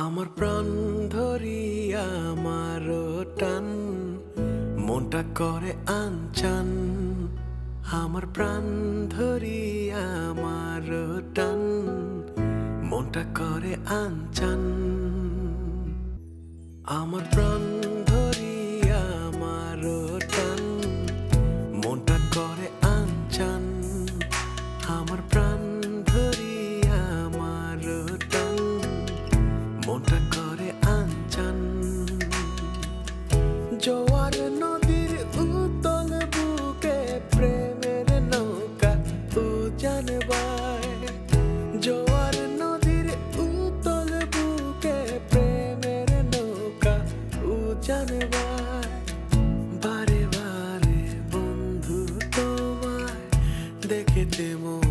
আমার প্রাণ ধরি আমার টান, মনটা করে আনচান। আমার প্রাণ ধরি আমার টান, মনটা করে আনচান। আমার প্রাণ ধরি আমার টান, মনটা করে আনচান। আমার প্রাণ দেখেতে মনে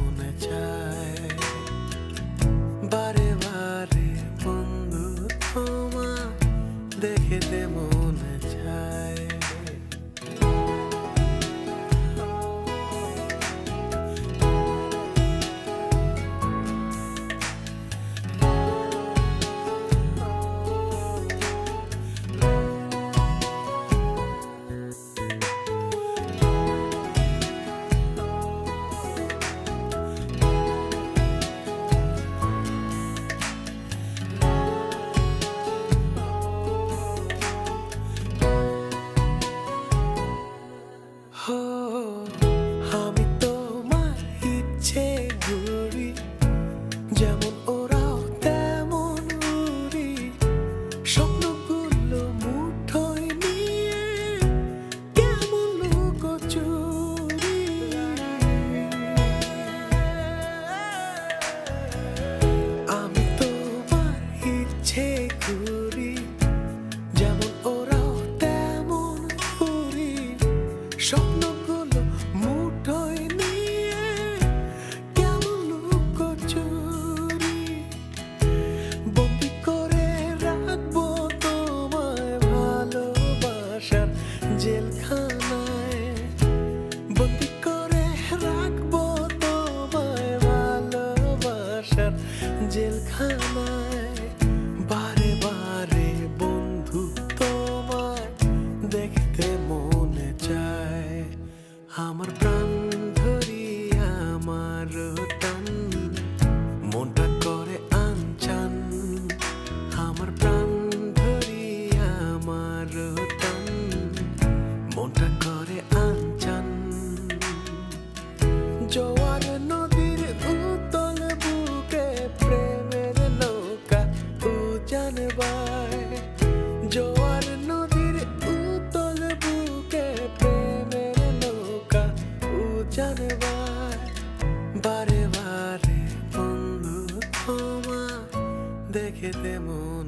ইচ্ছে ঘুরি যেমন ওরাও তেমন উড়ি স্বপ্নগুলো মুঠোয় নিয়ে কেমন আমি তোমার ইচ্ছে ঘুরি জেলখানায় বারে বারে বন্ধু তোমায় দেখতে মনে চায়। আমার উজান বায় বারে বারে বন্ধু তোমা দেখেতে মন